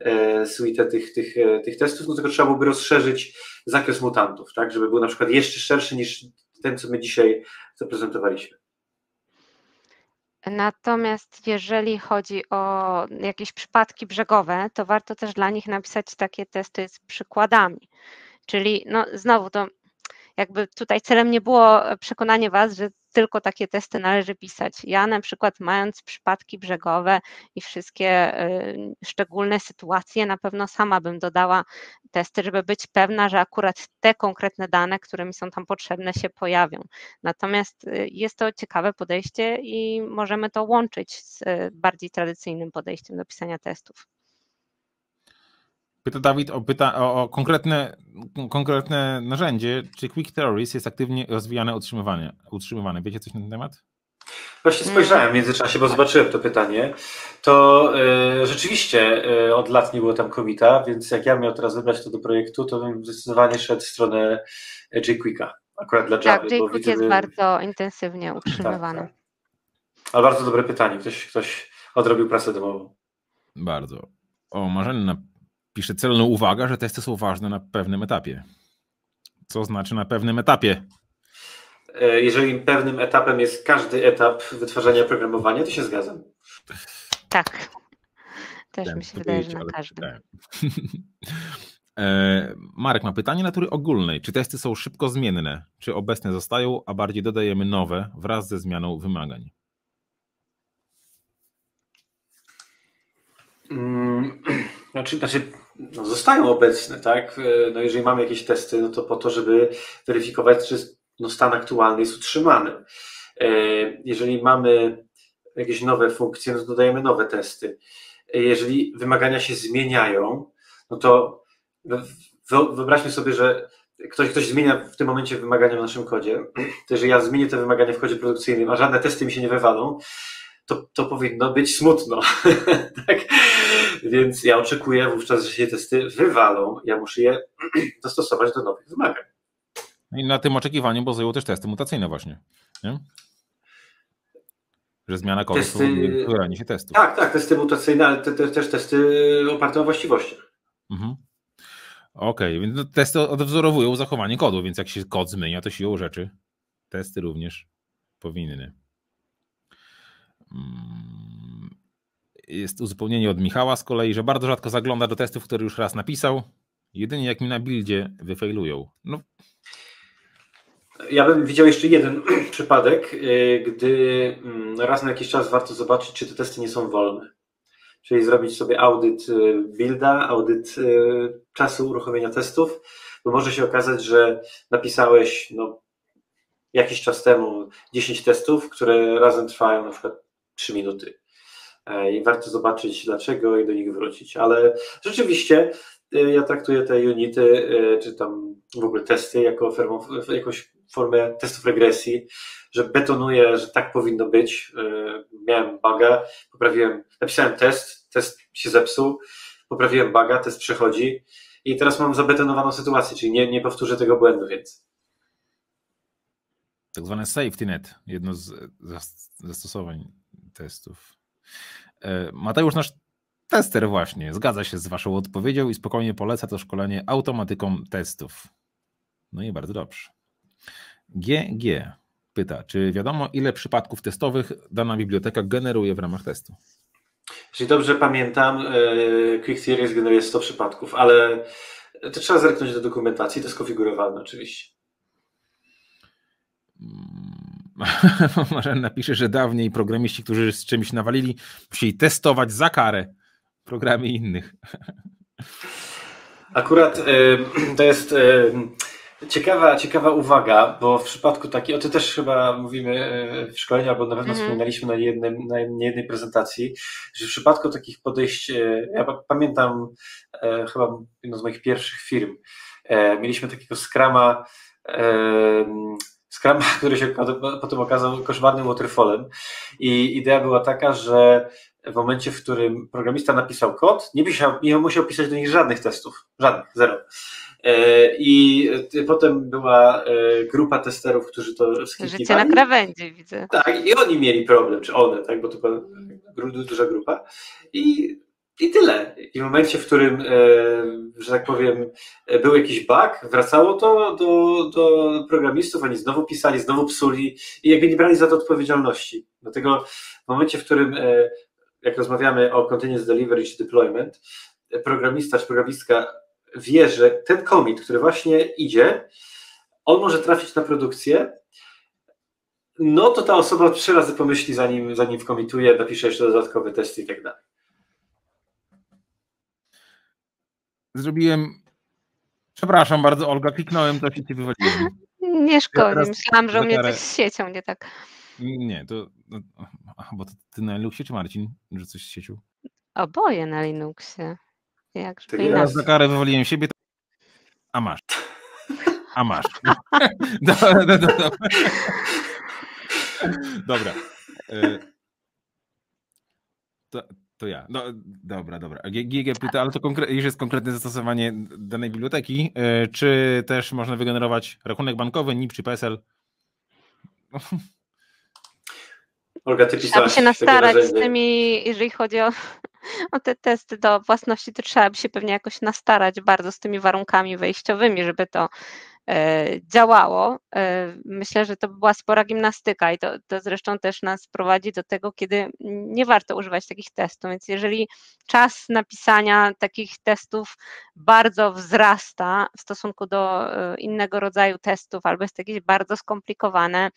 e, suite tych, tych, e, tych testów, no tylko trzeba byłoby rozszerzyć zakres mutantów, tak, żeby był na przykład jeszcze szerszy niż ten, co my dzisiaj zaprezentowaliśmy. Natomiast jeżeli chodzi o jakieś przypadki brzegowe, to warto też dla nich napisać takie testy z przykładami. Czyli no znowu to jakby tutaj celem nie było przekonanie Was, że tylko takie testy należy pisać. Ja na przykład mając przypadki brzegowe i wszystkie y, szczególne sytuacje, na pewno sama bym dodała testy, żeby być pewna, że akurat te konkretne dane, które mi są tam potrzebne, się pojawią. Natomiast y, jest to ciekawe podejście i możemy to łączyć z y, bardziej tradycyjnym podejściem do pisania testów. Pyta Dawid o, pyta, o, o, konkretne, konkretne narzędzie. Czy Quick Theories jest aktywnie rozwijane, utrzymywane? utrzymywane? Wiecie coś na ten temat? Właśnie spojrzałem w międzyczasie, bo zobaczyłem to pytanie. To y, rzeczywiście y, od lat nie było tam komita, więc jak ja miał teraz wybrać to do projektu, to bym zdecydowanie szedł w stronę jQuicka, akurat dla Java. Tak, jQuick jest bardzo intensywnie utrzymywany. Tak, tak. Ale bardzo dobre pytanie. Ktoś, ktoś odrobił pracę domową. Bardzo. O, Marzenna pisze celną uwagę, że testy są ważne na pewnym etapie. Co znaczy na pewnym etapie? E, jeżeli pewnym etapem jest każdy etap wytwarzania programowania, to się zgadzam. Tak. Też mi się wydaje, że na każdym. E, Marek ma pytanie natury ogólnej. Czy testy są szybko zmienne? Czy obecne zostają, a bardziej dodajemy nowe wraz ze zmianą wymagań? Znaczy, znaczy no, zostają obecne, tak? E, no jeżeli mamy jakieś testy, no to po to, żeby weryfikować, czy no, stan aktualny jest utrzymany. E, jeżeli mamy jakieś nowe funkcje, no to dodajemy nowe testy. E, jeżeli wymagania się zmieniają, no to wyobraźmy sobie, że ktoś, ktoś zmienia w tym momencie wymagania w naszym kodzie, to jeżeli ja zmienię te wymagania w kodzie produkcyjnym, a żadne testy mi się nie wywalą, to, to powinno być smutno. tak? Więc ja oczekuję wówczas, że się testy wywalą. Ja muszę je dostosować do nowych wymagań. I na tym oczekiwaniu bazują też testy mutacyjne właśnie. Nie? Że zmiana kodu testy... powoduje się testów. Tak, tak, testy mutacyjne, ale te, te, też testy oparte na właściwościach. Mhm. Okej, okay, więc no, testy odwzorowują zachowanie kodu, więc jak się kod zmienia, to siłą rzeczy testy również powinny. Mm, jest uzupełnienie od Michała z kolei, że bardzo rzadko zagląda do testów, które już raz napisał. Jedynie jak mi na buildzie wyfailują. No. Ja bym widział jeszcze jeden przypadek, y, gdy mm, raz na jakiś czas warto zobaczyć, czy te testy nie są wolne. Czyli zrobić sobie audyt y, builda, audyt y, czasu uruchomienia testów, bo może się okazać, że napisałeś no, jakiś czas temu 10 testów, które razem trwają na przykład 3 minuty. E, I warto zobaczyć dlaczego i do nich wrócić. Ale rzeczywiście e, ja traktuję te unity, e, czy tam w ogóle testy jako formą, jakąś formę testów regresji, że betonuję, że tak powinno być. Miałem buga, poprawiłem, napisałem test, test się zepsuł, poprawiłem buga, test przechodzi i teraz mam zabetonowaną sytuację, czyli nie, nie powtórzę tego błędu, więc. Tak zwane safety net, jedno z zastosowań testów. E, Mateusz, nasz tester właśnie, zgadza się z Waszą odpowiedzią i spokojnie poleca to szkolenie automatyką testów. No i bardzo dobrze. GG pyta, czy wiadomo, ile przypadków testowych dana biblioteka generuje w ramach testu? Jeśli dobrze pamiętam, e, Quick Theories generuje 100 przypadków, ale to trzeba zerknąć do dokumentacji, to jest konfigurowalne oczywiście. Może napisze, że dawniej programiści, którzy z czymś nawalili, musieli testować za karę programy innych. Akurat to jest ciekawa, ciekawa uwaga, bo w przypadku takiej, o tym też chyba mówimy e, w szkoleniu, albo na pewno mm. wspominaliśmy na, jednym, na jednej prezentacji, że w przypadku takich podejść, ja pamiętam chyba jedną z moich pierwszych firm, mieliśmy takiego skrama Scrum, który się potem okazał koszmarnym waterfallem i idea była taka, że w momencie, w którym programista napisał kod, nie musiał, nie musiał pisać do nich żadnych testów, żadnych, zero. E, I potem była e, grupa testerów, którzy to Życie na krawędzi, widzę. Tak, i oni mieli problem, czy one, tak, bo to była duża grupa. I, i tyle. I w momencie, w którym, e, że tak powiem, był jakiś bug, wracało to do, do programistów, oni znowu pisali, znowu psuli i jakby nie brali za to odpowiedzialności. Dlatego w momencie, w którym jak rozmawiamy o continuous delivery czy deployment, programista czy programistka wie, że ten commit, który właśnie idzie, on może trafić na produkcję, no to ta osoba trzy razy pomyśli, zanim, zanim wkomituje, napisze jeszcze dodatkowe testy i tak dalej. Zrobiłem. Przepraszam bardzo, Olga, kliknąłem, to się ci wychodziłem. Nie szkodzi, ja myślałam, że u mnie coś z siecią nie tak. Nie, to. No, aha, bo to ty na Linuxie czy Marcin, że coś z siecią? Oboje na Linuxie. Jak ja za karę wywaliłem siebie, a masz. A masz. dobra, dobra. dobra. E, to, to ja. No, dobra, dobra. GG pyta, ale to konkre- już jest konkretne zastosowanie danej biblioteki. E, czy też można wygenerować rachunek bankowy, NIP czy PESEL? Olga, ty Trzeba się nastarać z tymi, jeżeli chodzi o, o te testy do własności, to trzeba by się pewnie jakoś nastarać bardzo z tymi warunkami wejściowymi, żeby to działało. E, myślę, że to by była spora gimnastyka i to, to zresztą też nas prowadzi do tego, kiedy nie warto używać takich testów. Więc jeżeli czas napisania takich testów bardzo wzrasta w stosunku do e, innego rodzaju testów albo jest jakieś bardzo skomplikowane,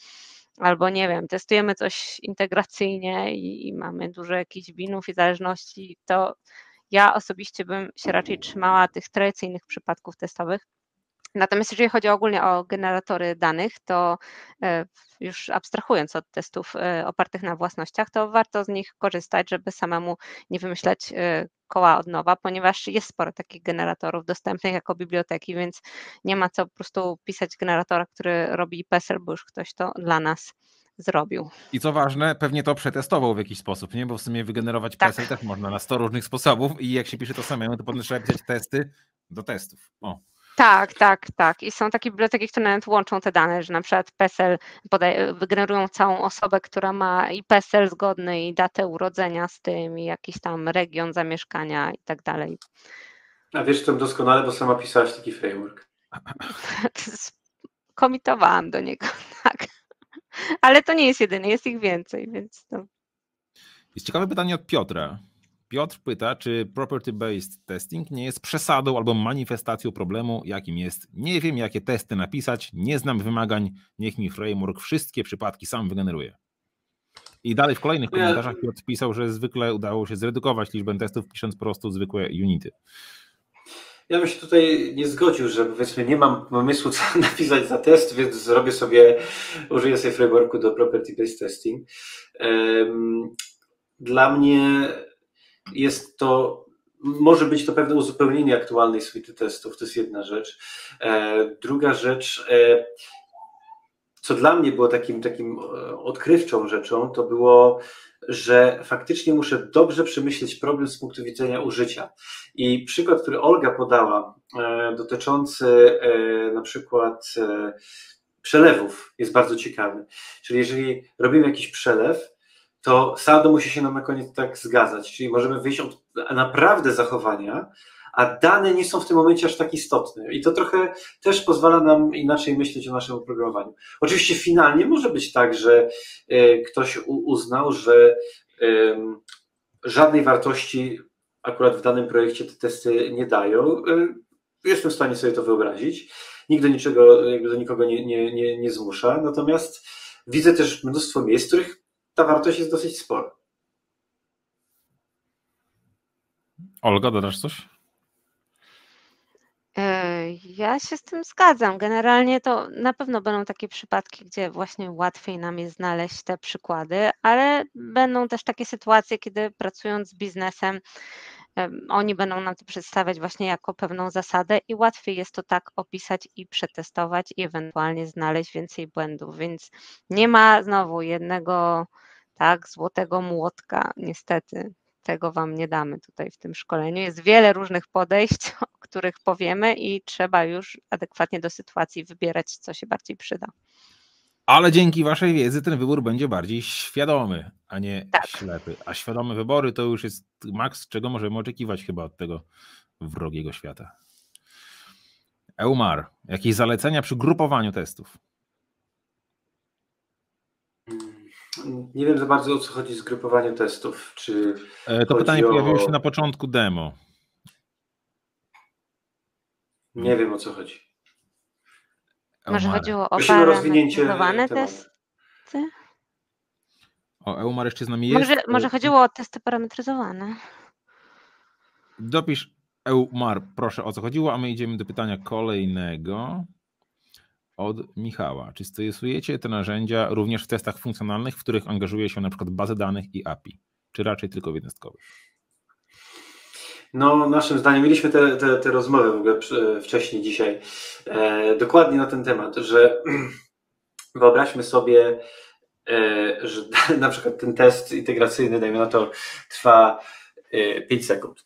albo nie wiem, testujemy coś integracyjnie i, i mamy dużo jakichś winów i zależności, to ja osobiście bym się raczej trzymała tych tradycyjnych przypadków testowych. Natomiast jeżeli chodzi ogólnie o generatory danych, to e, już abstrahując od testów e, opartych na własnościach, to warto z nich korzystać, żeby samemu nie wymyślać e, koła od nowa, ponieważ jest sporo takich generatorów dostępnych jako biblioteki, więc nie ma co po prostu pisać generatora, który robi PESEL, bo już ktoś to dla nas zrobił. I co ważne, pewnie to przetestował w jakiś sposób, nie? Bo w sumie wygenerować tak. PESEL też można na 100 różnych sposobów i jak się pisze to samemu, to potem trzeba pisać testy do testów. O. Tak, tak, tak. I są takie biblioteki, które nawet łączą te dane, że na przykład PESEL podaje, wygenerują całą osobę, która ma i PESEL zgodny, i datę urodzenia z tym, i jakiś tam region zamieszkania i tak dalej. A wiesz, to doskonale, bo sama pisałaś taki framework. Komitowałam do niego, tak. Ale to nie jest jedyny, jest ich więcej, więc to... Jest ciekawe pytanie od Piotra. Piotr pyta, czy property-based testing nie jest przesadą albo manifestacją problemu, jakim jest nie wiem, jakie testy napisać, nie znam wymagań, niech mi framework wszystkie przypadki sam wygeneruje. I dalej w kolejnych komentarzach Piotr pisał, że zwykle udało się zredukować liczbę testów, pisząc po prostu zwykłe unity. Ja bym się tutaj nie zgodził, że powiedzmy nie mam pomysłu, co napisać za test, więc zrobię sobie, użyję sobie frameworku do property-based testing. Dla mnie jest to, może być to pewne uzupełnienie aktualnej suity testów, to jest jedna rzecz. E, druga rzecz, e, co dla mnie było takim, takim e, odkrywczą rzeczą, to było, że faktycznie muszę dobrze przemyśleć problem z punktu widzenia użycia. I przykład, który Olga podała, dotyczący na przykład przelewów, jest bardzo ciekawy. Czyli jeżeli robimy jakiś przelew, to saldo musi się nam na koniec tak zgadzać. Czyli możemy wyjść od naprawdę zachowania, a dane nie są w tym momencie aż tak istotne. I to trochę też pozwala nam inaczej myśleć o naszym oprogramowaniu. Oczywiście finalnie może być tak, że e, ktoś uznał, że żadnej wartości akurat w danym projekcie te testy nie dają. E, jestem w stanie sobie to wyobrazić. Nikt do niczego, do nikogo nie, nie, nie, nie zmusza. Natomiast widzę też mnóstwo miejsc, w których ta wartość jest dosyć spora. Olga, dodasz coś? E, ja się z tym zgadzam. Generalnie to na pewno będą takie przypadki, gdzie właśnie łatwiej nam jest znaleźć te przykłady, ale będą też takie sytuacje, kiedy pracując z biznesem, oni będą nam to przedstawiać właśnie jako pewną zasadę i łatwiej jest to tak opisać i przetestować i ewentualnie znaleźć więcej błędów. Więc nie ma znowu jednego tak, złotego młotka. Niestety tego Wam nie damy tutaj w tym szkoleniu. Jest wiele różnych podejść, o których powiemy i trzeba już adekwatnie do sytuacji wybierać, co się bardziej przyda. Ale dzięki Waszej wiedzy ten wybór będzie bardziej świadomy, a nie Tak. ślepy. A świadome wybory to już jest maks, czego możemy oczekiwać chyba od tego wrogiego świata. Eumar, jakieś zalecenia przy grupowaniu testów? Nie wiem za bardzo o co chodzi z grupowaniem testów. Czy E, To pytanie pojawiło o- się na początku demo. nie wiem o co chodzi. Może chodziło o rozwinięcie testy? O, Eumar jeszcze z nami jest. Może, może E, chodziło o testy parametryzowane. Dopisz Eumar, proszę o co chodziło, a my idziemy do pytania kolejnego od Michała. Czy stosujecie te narzędzia również w testach funkcjonalnych, w których angażuje się na przykład bazy danych i API, czy raczej tylko w jednostkowych? No, naszym zdaniem mieliśmy te, te, te rozmowy w ogóle wcześniej dzisiaj, e, dokładnie na ten temat, że wyobraźmy sobie, e, że na przykład ten test integracyjny, dajmy na to, trwa e, 5 sekund.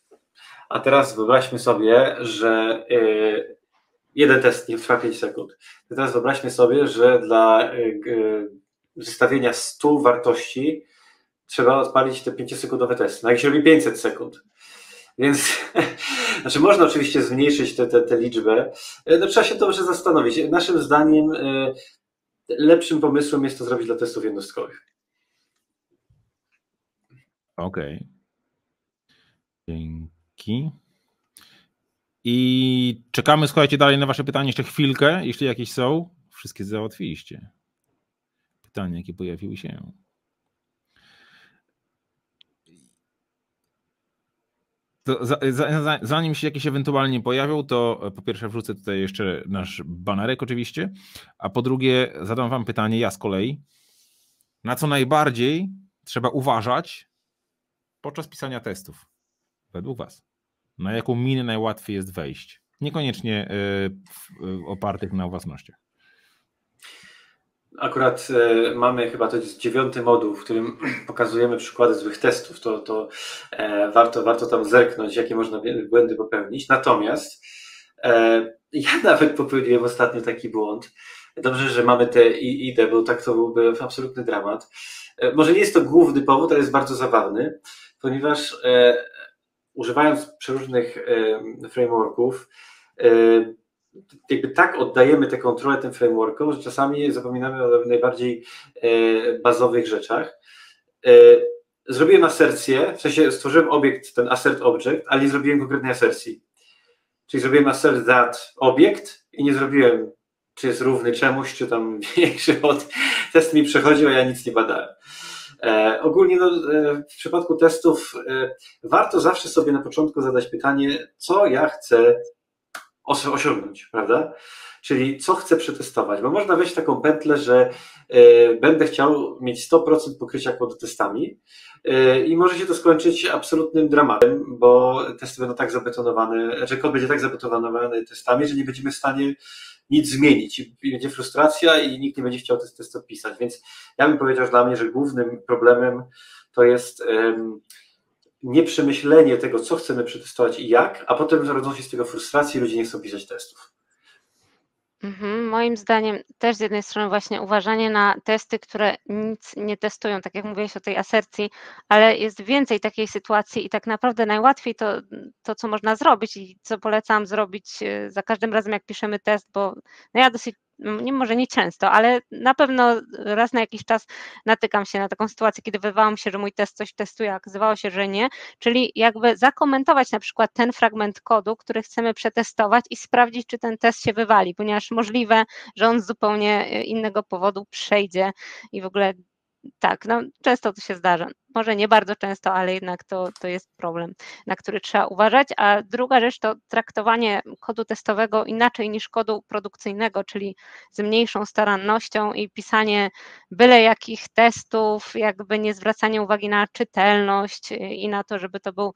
A teraz wyobraźmy sobie, że e, jeden test nie trwa 5 sekund. Teraz wyobraźmy sobie, że dla e, zestawienia 100 wartości trzeba odpalić te 5-sekundowe testy. No jak się robi 500 sekund. Więc znaczy można oczywiście zmniejszyć tę te, te, liczbę. E, No, trzeba się dobrze zastanowić. Naszym zdaniem e, lepszym pomysłem jest to zrobić dla testów jednostkowych. Okej. Dzięki. I czekamy, słuchajcie, dalej na Wasze pytania jeszcze chwilkę, jeśli jakieś są. Wszystkie załatwiliście. Pytania, jakie pojawiły się. Za, za, za, zanim się jakieś ewentualnie pojawią, to e, po pierwsze wrzucę tutaj jeszcze nasz banerek oczywiście, a po drugie zadam Wam pytanie, ja z kolei, na co najbardziej trzeba uważać podczas pisania testów, według Was? Na jaką minę najłatwiej jest wejść? Niekoniecznie w- y, opartych na własnościach. Akurat e, mamy chyba to jest dziewiąty moduł, w którym pokazujemy przykłady złych testów. To, to e, warto, warto tam zerknąć, jakie można błędy popełnić. Natomiast e, ja nawet popełniłem ostatnio taki błąd. Dobrze, że mamy te IDE, bo tak to byłby absolutny dramat. E, może nie jest to główny powód, ale jest bardzo zabawny, ponieważ e, używając przeróżnych frameworków, e, jakby tak oddajemy tę kontrolę tym frameworkom, że czasami zapominamy o najbardziej e, bazowych rzeczach. E, Zrobiłem asercję, w sensie stworzyłem obiekt, ten assert object, ale nie zrobiłem konkretnej asercji. Czyli zrobiłem assert that obiekt i nie zrobiłem, czy jest równy czemuś, czy tam większy od. Test mi przechodził, a ja nic nie badałem. E, ogólnie no, w przypadku testów warto zawsze sobie na początku zadać pytanie, co ja chcę osiągnąć, prawda? Czyli co chcę przetestować, bo można wejść w taką pętlę, że e, będę chciał mieć 100% pokrycia kodu testami e, i może się to skończyć absolutnym dramatem, bo testy będą tak zabetonowane, że kod będzie tak zabetonowany testami, że nie będziemy w stanie nic zmienić. I będzie frustracja i nikt nie będzie chciał test testów pisać, więc ja bym powiedział że dla mnie, że głównym problemem to jest nieprzemyślenie tego, co chcemy przetestować i jak, a potem rodzą się z tego frustracje i ludzie nie chcą pisać testów. Mhm, Moim zdaniem też z jednej strony właśnie uważanie na testy, które nic nie testują, tak jak mówiłeś o tej asercji, ale jest więcej takiej sytuacji i tak naprawdę najłatwiej to, to co można zrobić i co polecam zrobić e, za każdym razem, jak piszemy test, bo no ja dosyć, nie, może nie często, ale na pewno raz na jakiś czas natykam się na taką sytuację, kiedy wydawało mi się, że mój test coś testuje, a okazywało się, że nie, czyli jakby zakomentować na przykład ten fragment kodu, który chcemy przetestować i sprawdzić, czy ten test się wywali, ponieważ możliwe, że on z zupełnie e, innego powodu przejdzie i w ogóle tak, no często to się zdarza. Może nie bardzo często, ale jednak to, to jest problem, na który trzeba uważać. A druga rzecz to traktowanie kodu testowego inaczej niż kodu produkcyjnego, czyli z mniejszą starannością i pisanie byle jakich testów, jakby nie zwracanie uwagi na czytelność i na to, żeby to był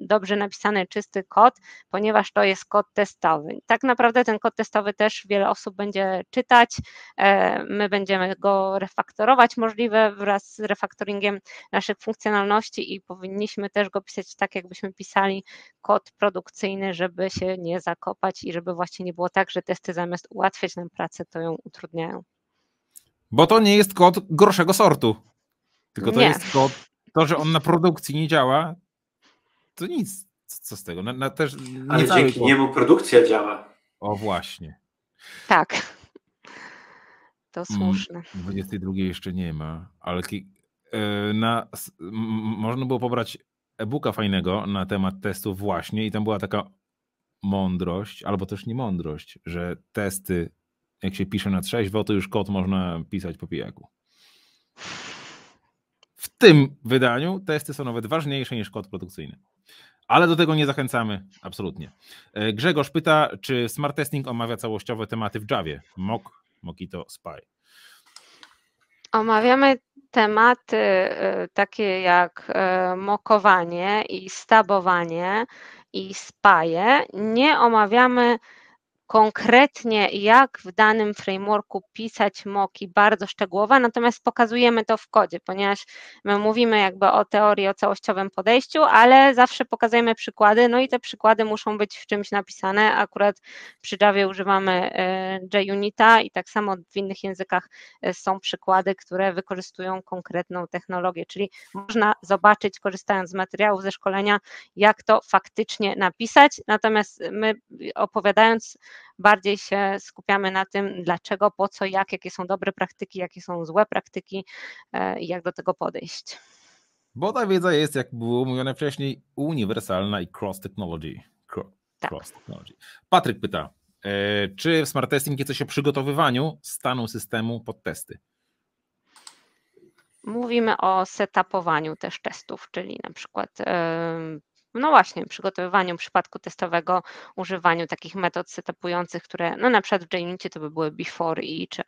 dobrze napisany, czysty kod, ponieważ to jest kod testowy. Tak naprawdę ten kod testowy też wiele osób będzie czytać. E, my będziemy go refaktorować możliwe wraz z refaktoringiem naszych funkcjonalności i powinniśmy też go pisać tak, jakbyśmy pisali kod produkcyjny, żeby się nie zakopać i żeby właśnie nie było tak, że testy zamiast ułatwiać nam pracę, to ją utrudniają. Bo to nie jest kod gorszego sortu. Tylko to nie. jest kod, to, że on na produkcji nie działa, to nic. Co z tego? Na, na też Ale dzięki kod. niemu produkcja działa. O właśnie. Tak. To mm, słuszne. 22 jeszcze nie ma, ale na, można było pobrać e-booka fajnego na temat testów właśnie i tam była taka mądrość, albo też nie mądrość, że testy, jak się pisze na trzeźwo, to już kod można pisać po pijaku. W tym wydaniu testy są nawet ważniejsze niż kod produkcyjny. Ale do tego nie zachęcamy, absolutnie. E, Grzegorz pyta, czy smart testing omawia całościowe tematy w Javie? Mock Mokito Spy? Omawiamy tematy y, takie jak y, mokowanie i stabowanie i spaje. Nie omawiamy konkretnie, jak w danym frameworku pisać moki bardzo szczegółowe, natomiast pokazujemy to w kodzie, ponieważ my mówimy jakby o teorii, o całościowym podejściu, ale zawsze pokazujemy przykłady, no i te przykłady muszą być w czymś napisane. Akurat przy Javie używamy e, JUnita i tak samo w innych językach e, są przykłady, które wykorzystują konkretną technologię, czyli można zobaczyć, korzystając z materiałów ze szkolenia, jak to faktycznie napisać, natomiast my opowiadając bardziej się skupiamy na tym, dlaczego, po co, jak, jakie są dobre praktyki, jakie są złe praktyki e, i jak do tego podejść. Bo ta wiedza jest, jak było mówione wcześniej, uniwersalna i cross technology. Tak. Cross technology. Patryk pyta, e, czy w smart testing jest coś o przygotowywaniu stanu systemu pod testy? Mówimy o setupowaniu też testów, czyli na przykład no właśnie, przygotowywaniu przypadku testowego, używaniu takich metod setupujących, które no na przykład w JUnity to by były before i czy,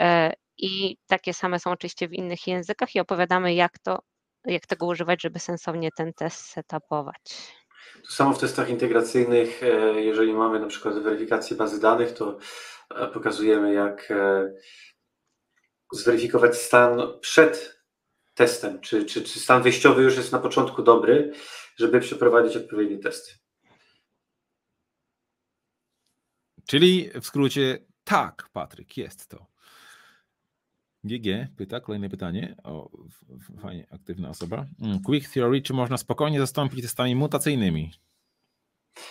e, i takie same są oczywiście w innych językach i opowiadamy jak to, jak tego używać, żeby sensownie ten test setupować. To samo w testach integracyjnych, e, jeżeli mamy na przykład weryfikację bazy danych, to e, pokazujemy jak zweryfikować stan przed testem, czy, czy, czy stan wyjściowy już jest na początku dobry, żeby przeprowadzić odpowiedni test. Czyli w skrócie tak, Patryk, jest to. GG pyta, kolejne pytanie. O, fajnie, aktywna osoba. Mm, Quick Theory, czy można spokojnie zastąpić testami mutacyjnymi?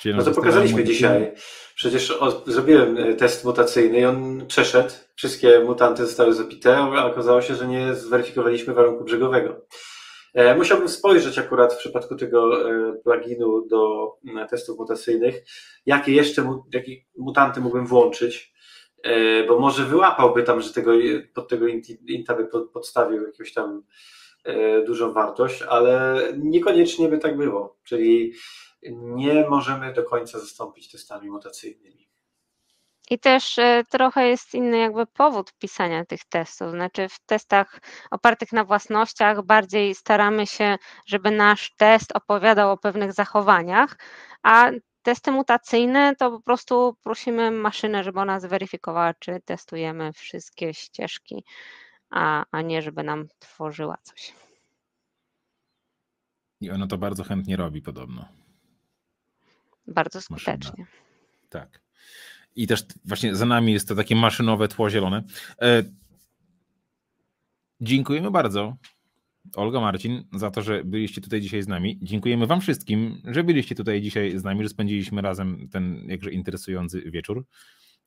No to pokazaliśmy dzisiaj. Przecież o, zrobiłem e, test mutacyjny i on przeszedł. Wszystkie mutanty zostały zapite, a okazało się, że nie zweryfikowaliśmy warunku brzegowego. E, musiałbym spojrzeć akurat w przypadku tego e, pluginu do e, testów mutacyjnych, jakie jeszcze jakie mutanty mógłbym włączyć, bo może wyłapałby tam, że tego, pod tego inta by podstawił jakąś tam dużą wartość, ale niekoniecznie by tak było. Czyli nie możemy do końca zastąpić testami mutacyjnymi. I też e, trochę jest inny jakby powód pisania tych testów. Znaczy w testach opartych na własnościach bardziej staramy się, żeby nasz test opowiadał o pewnych zachowaniach, a testy mutacyjne to po prostu prosimy maszynę, żeby ona zweryfikowała, czy testujemy wszystkie ścieżki, a, a nie żeby nam tworzyła coś. I ona to bardzo chętnie robi podobno. Bardzo skutecznie. Maszyna. Tak. I też właśnie za nami jest to takie maszynowe tło zielone. E, dziękujemy bardzo, Olga Marcin, za to, że byliście tutaj dzisiaj z nami. Dziękujemy Wam wszystkim, że byliście tutaj dzisiaj z nami, że spędziliśmy razem ten jakże interesujący wieczór.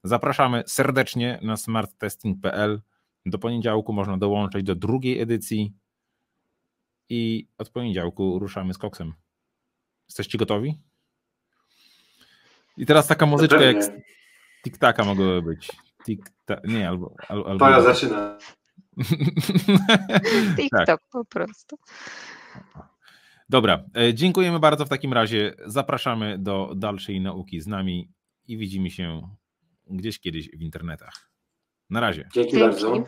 Zapraszamy serdecznie na smarttesting.pl. Do poniedziałku można dołączyć do drugiej edycji i od poniedziałku ruszamy z koksem. Jesteście gotowi? I teraz taka muzyczka jak, Tik-taka mogłoby być. Tik nie, albo. albo Para zaczyna. TikTok tak. po prostu. Dobra, e, dziękujemy bardzo w takim razie. Zapraszamy do dalszej nauki z nami i widzimy się gdzieś kiedyś w internetach. Na razie. Dzięki, Dzięki. bardzo.